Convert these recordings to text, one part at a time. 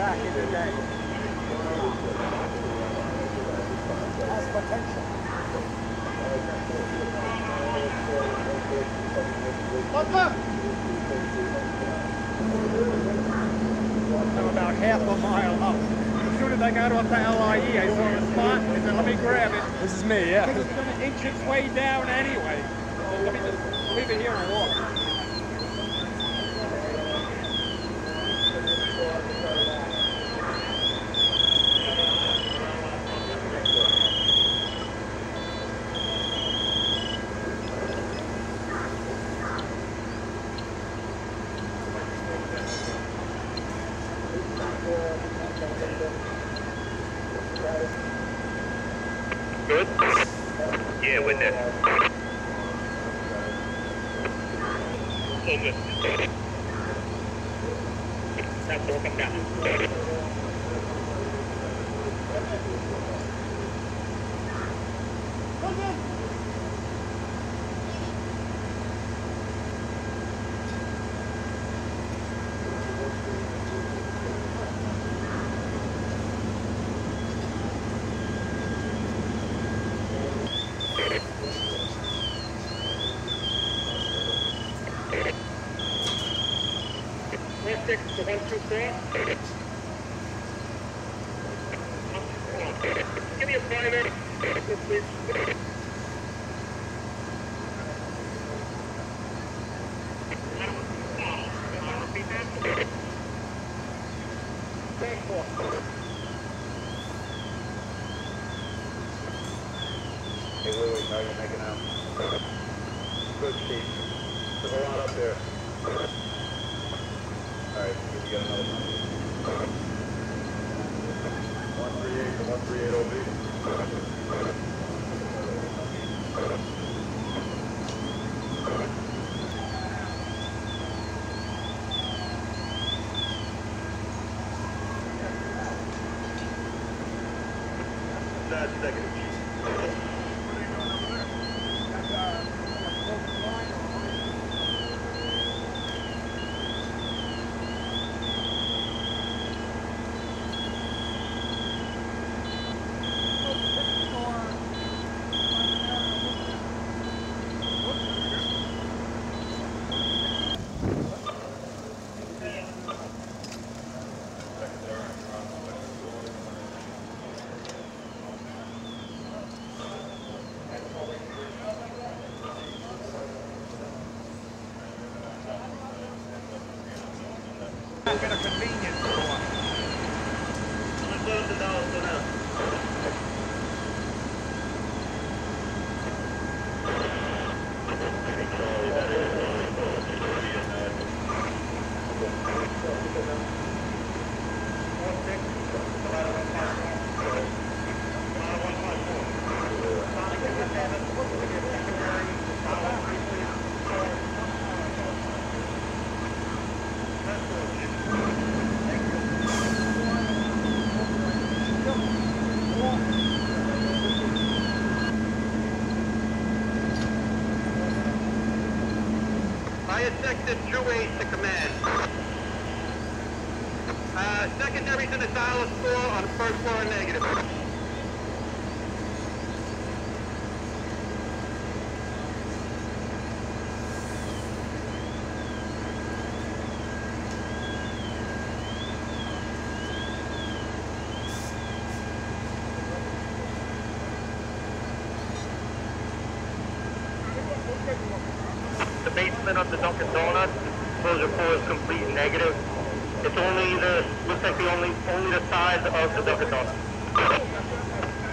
back in the day. I'm about half a mile up. As soon as I got off the LIE, I saw the spot. I said, let me grab it. This is me, yeah. Because it's going to inch its way down anyway. So let me just leave it here and walk. Good? Yeah, witness. All good. That's all come down. One six to one two four. Give me a fiver, please. Good, Chief. There's a lot up there. You get another one? One three eight to one three eight OB. That's negative, Fire sector 2-8 to command. Uh, secondaries in the dial score on first floor negative. The basement of the Dunkin' Donuts, exposure four is complete negative. It's only the, looks like the only, only the size of the Donuts.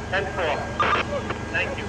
Ten four. Thank you.